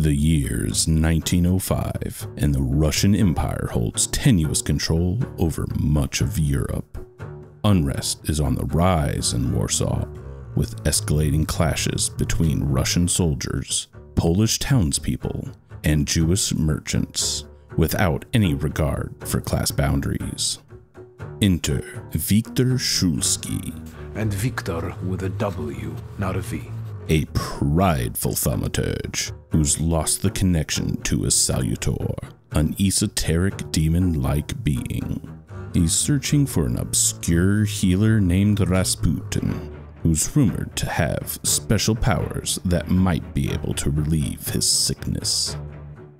The year's 1905, and the Russian Empire holds tenuous control over much of Europe. Unrest is on the rise in Warsaw, with escalating clashes between Russian soldiers, Polish townspeople, and Jewish merchants, without any regard for class boundaries. Enter Wiktor Szulski, And Wiktor with a W, not a V. a prideful thaumaturge who's lost the connection to his salutor, an esoteric demon like being. He's searching for an obscure healer named Rasputin, who's rumored to have special powers that might be able to relieve his sickness.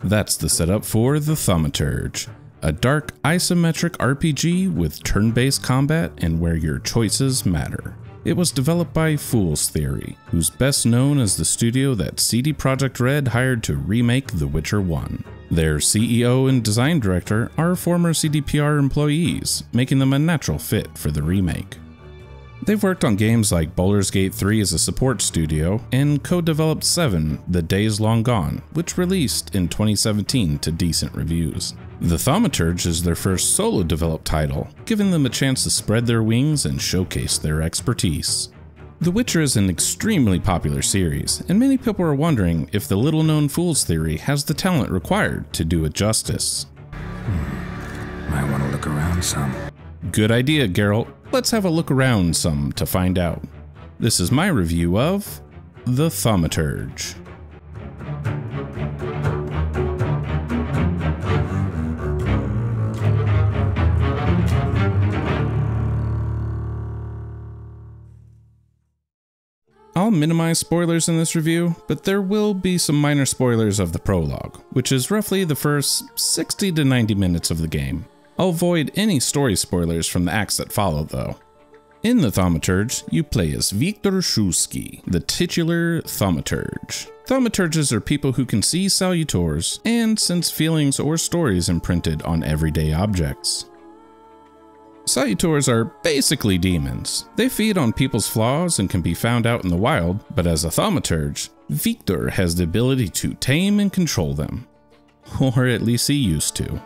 That's the setup for The Thaumaturge, a dark isometric RPG with turn based combat and where your choices matter. It was developed by Fool's Theory, who's best known as the studio that CD Projekt Red hired to remake The Witcher 1. Their CEO and design director are former CDPR employees, making them a natural fit for the remake. They've worked on games like Baldur's Gate 3 as a support studio and co-developed 7: The Days Long Gone, which released in 2017 to decent reviews. The Thaumaturge is their first solo developed title, giving them a chance to spread their wings and showcase their expertise. The Witcher is an extremely popular series, and many people are wondering if the little known Fool's Theory has the talent required to do it justice. Hmm. Might want to look around some. Good idea, Geralt. Let's have a look around some to find out. This is my review of The Thaumaturge. I'll minimize spoilers in this review, but there will be some minor spoilers of the prologue, which is roughly the first 60 to 90 minutes of the game. I'll avoid any story spoilers from the acts that follow, though. In the Thaumaturge, you play as Wiktor Szulski, the titular Thaumaturge. Thaumaturges are people who can see salutors and sense feelings or stories imprinted on everyday objects. Salutors are basically demons. They feed on people's flaws and can be found out in the wild, but as a thaumaturge, Wiktor has the ability to tame and control them. Or at least he used to.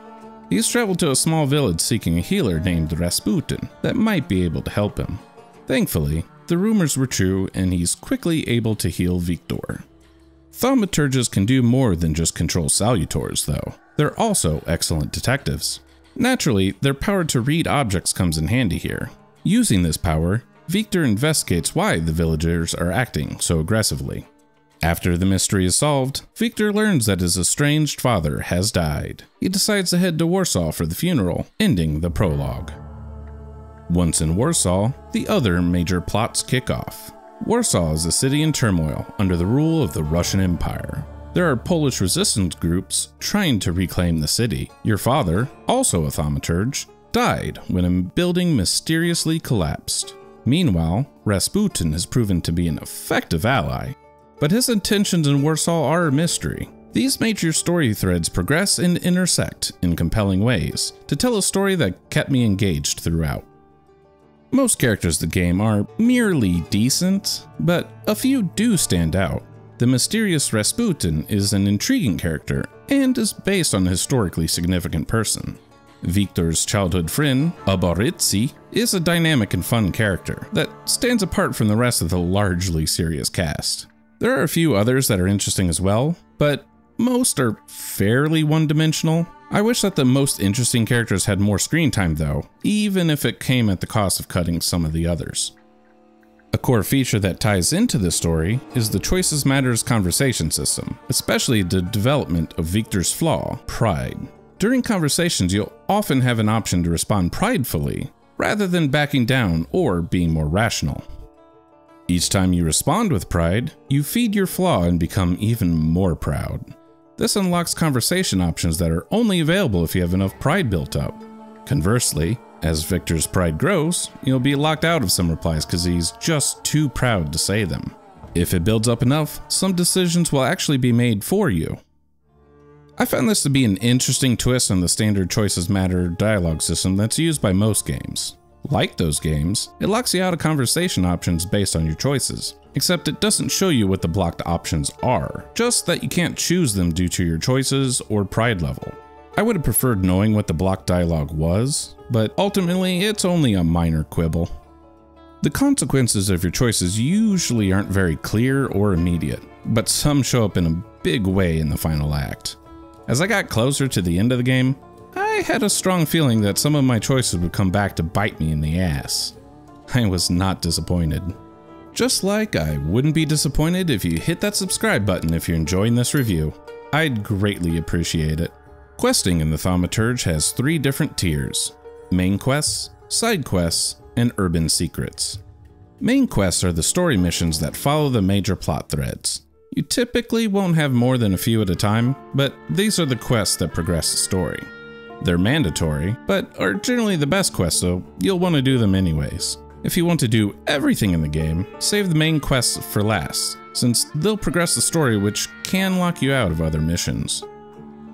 He's traveled to a small village seeking a healer named Rasputin that might be able to help him. Thankfully, the rumors were true and he's quickly able to heal Wiktor. Thaumaturges can do more than just control salutors, though. They're also excellent detectives. Naturally, their power to read objects comes in handy here. Using this power, Wiktor investigates why the villagers are acting so aggressively. After the mystery is solved, Wiktor learns that his estranged father has died. He decides to head to Warsaw for the funeral, ending the prologue. Once in Warsaw, the other major plots kick off. Warsaw is a city in turmoil under the rule of the Russian Empire. There are Polish resistance groups trying to reclaim the city. Your father, also a thaumaturge, died when a building mysteriously collapsed. Meanwhile, Rasputin has proven to be an effective ally, but his intentions in Warsaw are a mystery. These major story threads progress and intersect in compelling ways to tell a story that kept me engaged throughout. Most characters in the game are merely decent, but a few do stand out. The mysterious Rasputin is an intriguing character and is based on a historically significant person. Wiktor's childhood friend, Aboritsi, is a dynamic and fun character that stands apart from the rest of the largely serious cast. There are a few others that are interesting as well, but most are fairly one dimensional. I wish that the most interesting characters had more screen time though, even if it came at the cost of cutting some of the others. A core feature that ties into this story is the Choices Matters conversation system, especially the development of Wiktor's flaw, pride. During conversations, you'll often have an option to respond pridefully, rather than backing down or being more rational. Each time you respond with pride, you feed your flaw and become even more proud. This unlocks conversation options that are only available if you have enough pride built up. Conversely, as Wiktor's pride grows, you'll be locked out of some replies because he's just too proud to say them. If it builds up enough, some decisions will actually be made for you. I found this to be an interesting twist on the standard choices matter dialogue system that's used by most games. Like those games, it locks you out of conversation options based on your choices, except it doesn't show you what the blocked options are, just that you can't choose them due to your choices or pride level. I would have preferred knowing what the blocked dialogue was, but ultimately it's only a minor quibble. The consequences of your choices usually aren't very clear or immediate, but some show up in a big way in the final act. As I got closer to the end of the game, I had a strong feeling that some of my choices would come back to bite me in the ass. I was not disappointed. Just like I wouldn't be disappointed if you hit that subscribe button if you're enjoying this review. I'd greatly appreciate it. Questing in the Thaumaturge has three different tiers main quests, side quests, and urban secrets. Main quests are the story missions that follow the major plot threads. You typically won't have more than a few at a time, but these are the quests that progress the story. They're mandatory, but are generally the best quests, so you'll want to do them anyways. If you want to do everything in the game, save the main quests for last, since they'll progress the story which can lock you out of other missions.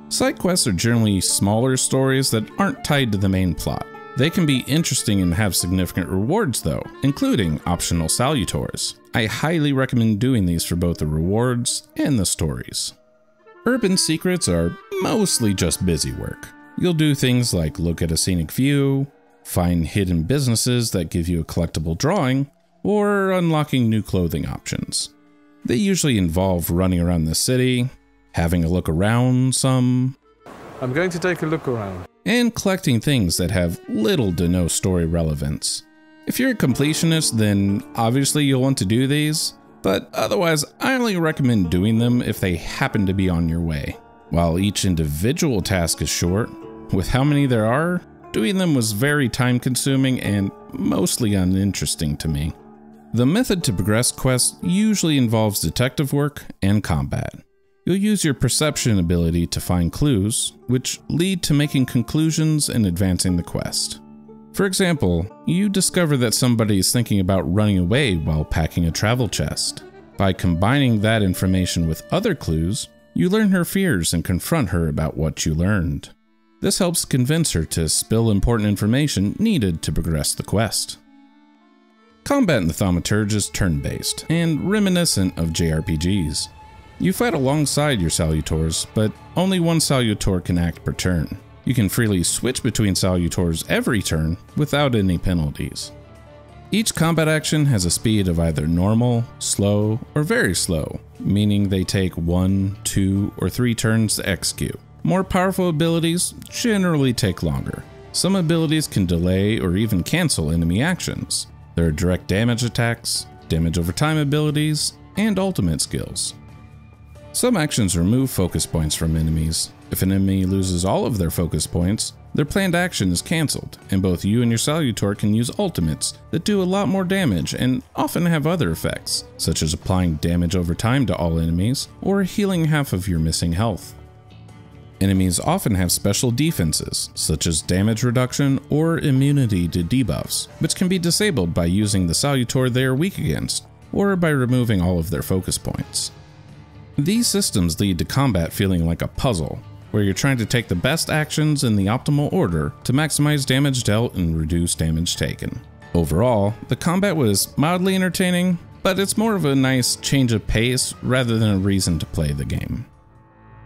Side quests are generally smaller stories that aren't tied to the main plot. They can be interesting and have significant rewards though, including optional salutors. I highly recommend doing these for both the rewards and the stories. Urban secrets are mostly just busy work. You'll do things like look at a scenic view, find hidden businesses that give you a collectible drawing, or unlocking new clothing options. They usually involve running around the city, having a look around some, I'm going to take a look around. and collecting things that have little to no story relevance. If you're a completionist, then obviously you'll want to do these, but otherwise, I only recommend doing them if they happen to be on your way. While each individual task is short, with how many there are, doing them was very time consuming and mostly uninteresting to me. The method to progress quests usually involves detective work and combat. You'll use your perception ability to find clues, which lead to making conclusions and advancing the quest. For example, you discover that somebody is thinking about running away while packing a travel chest. By combining that information with other clues, you learn her fears and confront her about what you learned. This helps convince her to spill important information needed to progress the quest. Combat in the Thaumaturge is turn-based and reminiscent of JRPGs. You fight alongside your Salutors, but only one Salutor can act per turn. You can freely switch between Salutors every turn without any penalties. Each combat action has a speed of either normal, slow, or very slow, meaning they take one, two, or three turns to execute. More powerful abilities generally take longer. Some abilities can delay or even cancel enemy actions. There are direct damage attacks, damage over time abilities, and ultimate skills. Some actions remove focus points from enemies. If an enemy loses all of their focus points, their planned action is cancelled, and both you and your Salutor can use ultimates that do a lot more damage and often have other effects, such as applying damage over time to all enemies or healing half of your missing health. Enemies often have special defenses, such as damage reduction or immunity to debuffs, which can be disabled by using the Salutor they are weak against, or by removing all of their focus points. These systems lead to combat feeling like a puzzle, where you're trying to take the best actions in the optimal order to maximize damage dealt and reduce damage taken. Overall, the combat was mildly entertaining, but it's more of a nice change of pace rather than a reason to play the game.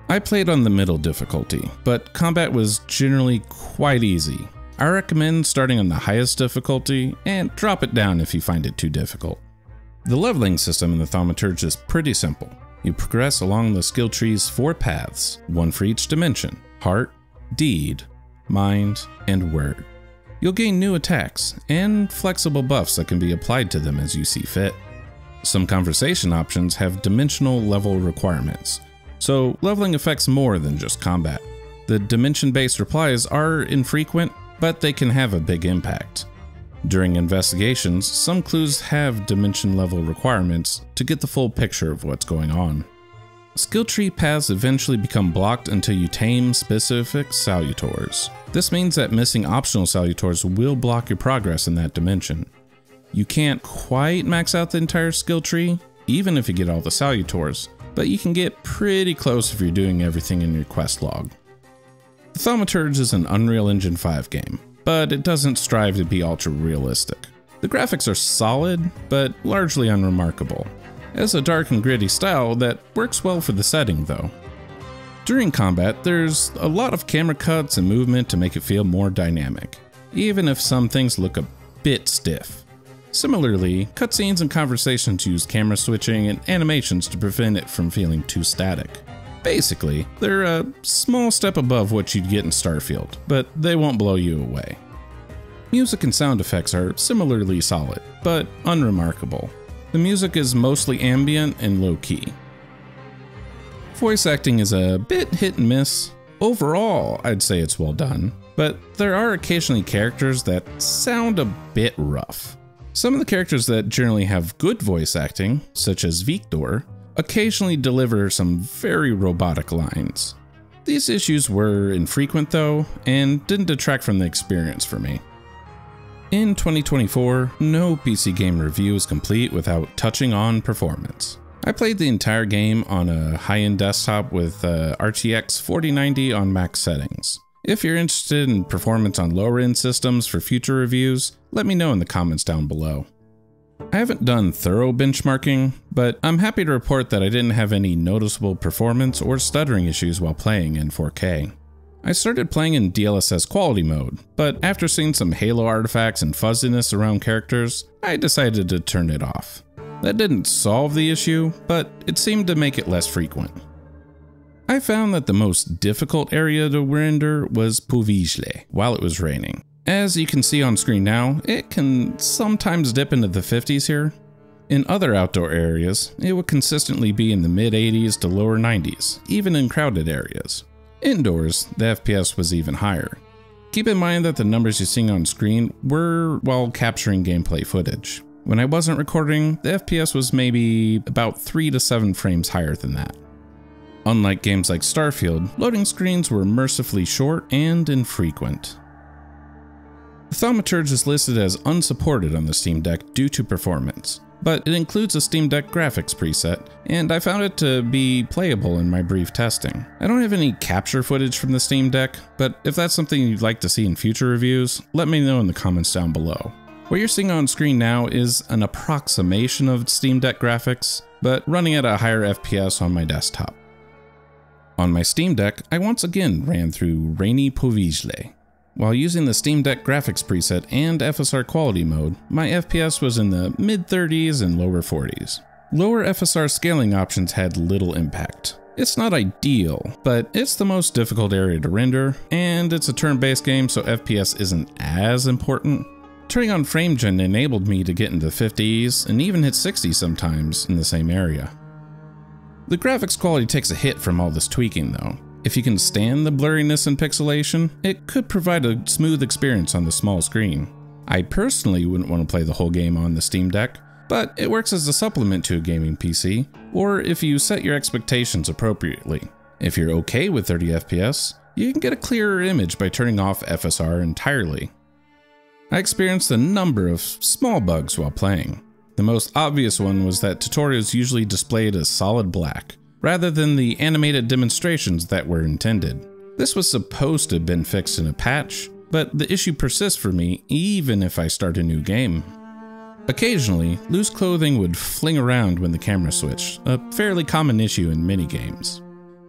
I played on the middle difficulty, but combat was generally quite easy. I recommend starting on the highest difficulty and drop it down if you find it too difficult. The leveling system in the Thaumaturge is pretty simple. You progress along the skill tree's four paths, one for each dimension heart, deed, mind, and word. You'll gain new attacks and flexible buffs that can be applied to them as you see fit. Some conversation options have dimensional level requirements, so leveling affects more than just combat. The dimension based replies are infrequent, but they can have a big impact. During investigations, some clues have dimension level requirements to get the full picture of what's going on. Skill tree paths eventually become blocked until you tame specific salutors. This means that missing optional salutors will block your progress in that dimension. You can't quite max out the entire skill tree, even if you get all the salutors, but you can get pretty close if you're doing everything in your quest log. The Thaumaturge is an Unreal Engine 5 game. but it doesn't strive to be ultra realistic. The graphics are solid, but largely unremarkable. It has a dark and gritty style that works well for the setting, though. During combat, there's a lot of camera cuts and movement to make it feel more dynamic, even if some things look a bit stiff. Similarly, cutscenes and conversations use camera switching and animations to prevent it from feeling too static. Basically, they're a small step above what you'd get in Starfield, but they won't blow you away. Music and sound effects are similarly solid, but unremarkable. The music is mostly ambient and low key. Voice acting is a bit hit and miss. Overall, I'd say it's well done, but there are occasionally characters that sound a bit rough. Some of the characters that generally have good voice acting, such as Wiktor, occasionally deliver some very robotic lines. These issues were infrequent though, and didn't detract from the experience for me. In 2024, no PC game review is complete without touching on performance. I played the entire game on a high-end desktop with uh, RTX 4090 on max settings. If you're interested in performance on lower-end systems for future reviews, let me know in the comments down below. I haven't done thorough benchmarking, but I'm happy to report that I didn't have any noticeable performance or stuttering issues while playing in 4K. I started playing in DLSS quality mode, but after seeing some Halo artifacts and fuzziness around characters, I decided to turn it off. That didn't solve the issue, but it seemed to make it less frequent. I found that the most difficult area to render was Powiśle while it was raining. As you can see on screen now, it can sometimes dip into the 50s here. In other outdoor areas, it would consistently be in the mid 80s to lower 90s, even in crowded areas. Indoors, the FPS was even higher. Keep in mind that the numbers you're seeing on screen were while capturing gameplay footage. When I wasn't recording, the FPS was maybe about 3 to 7 frames higher than that. Unlike games like Starfield, loading screens were mercifully short and infrequent. The Thaumaturge is listed as unsupported on the Steam Deck due to performance but it includes a Steam Deck graphics preset, and I found it to be playable in my brief testing. I don't have any capture footage from the Steam Deck, but if that's something you'd like to see in future reviews, let me know in the comments down below. What you're seeing on screen now is an approximation of Steam Deck graphics, but running at a higher FPS on my desktop. On my Steam Deck, I once again ran through Rainy Powiśle, while using the Steam Deck graphics preset and FSR quality mode, my FPS was in the mid 30s and lower 40s. Lower FSR scaling options had little impact. It's not ideal, but it's the most difficult area to render, and it's a turn-based game so FPS isn't as important. Turning on FrameGen enabled me to get into the 50s and even hit 60 sometimes in the same area. The graphics quality takes a hit from all this tweaking though, if you can stand the blurriness and pixelation, it could provide a smooth experience on the small screen. I personally wouldn't want to play the whole game on the Steam Deck, but it works as a supplement to a gaming PC, or if you set your expectations appropriately. If you're okay with 30 FPS, you can get a clearer image by turning off FSR entirely. I experienced a number of small bugs while playing. The most obvious one was that tutorials usually displayed as solid black, rather than the animated demonstrations that were intended. This was supposed to have been fixed in a patch, but the issue persists for me even if I start a new game. Occasionally, loose clothing would fling around when the camera switched, a fairly common issue in many games.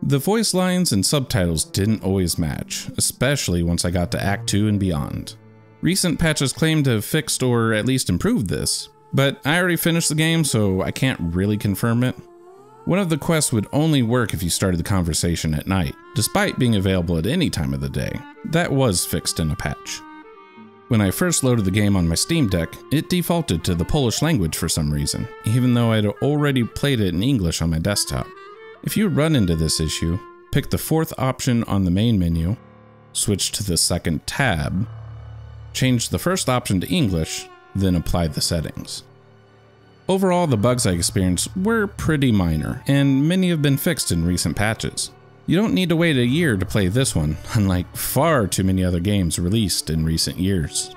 The voice lines and subtitles didn't always match, especially once I got to Act 2 and beyond. Recent patches claim to have fixed or at least improved this, but I already finished the game so I can't really confirm it. One of the quests would only work if you started the conversation at night, despite being available at any time of the day. That was fixed in a patch. When I first loaded the game on my Steam Deck, it defaulted to the Polish language for some reason, even though I'd already played it in English on my desktop. If you run into this issue, pick the fourth option on the main menu, switch to the second tab, change the first option to English, then apply the settings. Overall, the bugs I experienced were pretty minor, and many have been fixed in recent patches. You don't need to wait a year to play this one, unlike far too many other games released in recent years.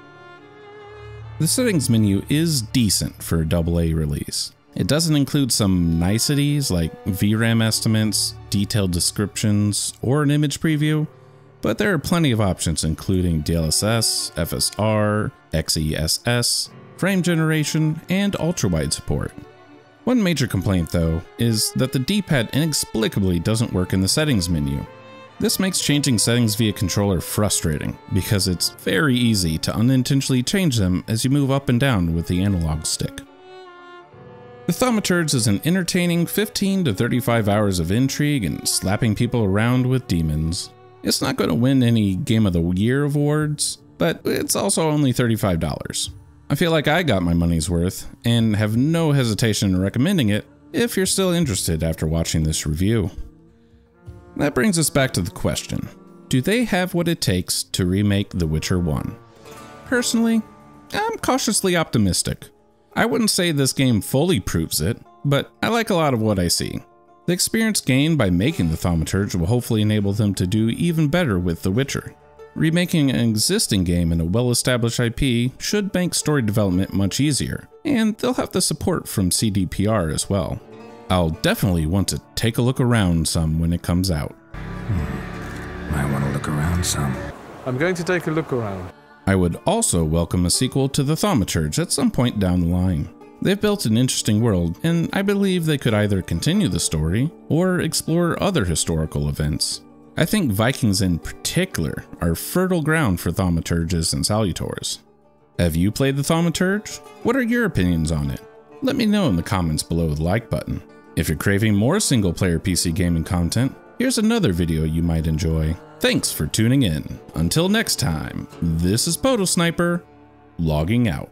The settings menu is decent for a AA release. It doesn't include some niceties like VRAM estimates, detailed descriptions, or an image preview, but there are plenty of options including DLSS, FSR, XESS, frame generation, and ultrawide support. One major complaint though is that the D-pad inexplicably doesn't work in the settings menu. This makes changing settings via controller frustrating, because it's very easy to unintentionally change them as you move up and down with the analog stick. The Thaumaturge is an entertaining 15 to 35 hours of intrigue and slapping people around with demons. It's not going to win any Game of the Year awards, but it's also only $35. I feel like I got my money's worth, and have no hesitation in recommending it if you're still interested after watching this review. That brings us back to the question Do they have what it takes to remake The Witcher 1? Personally, I'm cautiously optimistic. I wouldn't say this game fully proves it, but I like a lot of what I see. The experience gained by making the Thaumaturge will hopefully enable them to do even better with The Witcher. Remaking an existing game in a well-established IP should make story development much easier, and they'll have the support from CDPR as well. I'll definitely want to take a look around some when it comes out. Hmm. I want to look around some. I'm going to take a look around. I would also welcome a sequel to the Thaumaturge at some point down the line. They've built an interesting world, and I believe they could either continue the story or explore other historical events. I think Vikings in particular are fertile ground for thaumaturges and salutors. Have you played the thaumaturge? What are your opinions on it? Let me know in the comments below the like button. If you're craving more single player PC gaming content, here's another video you might enjoy. Thanks for tuning in. Until next time, this is Podosniper, logging out.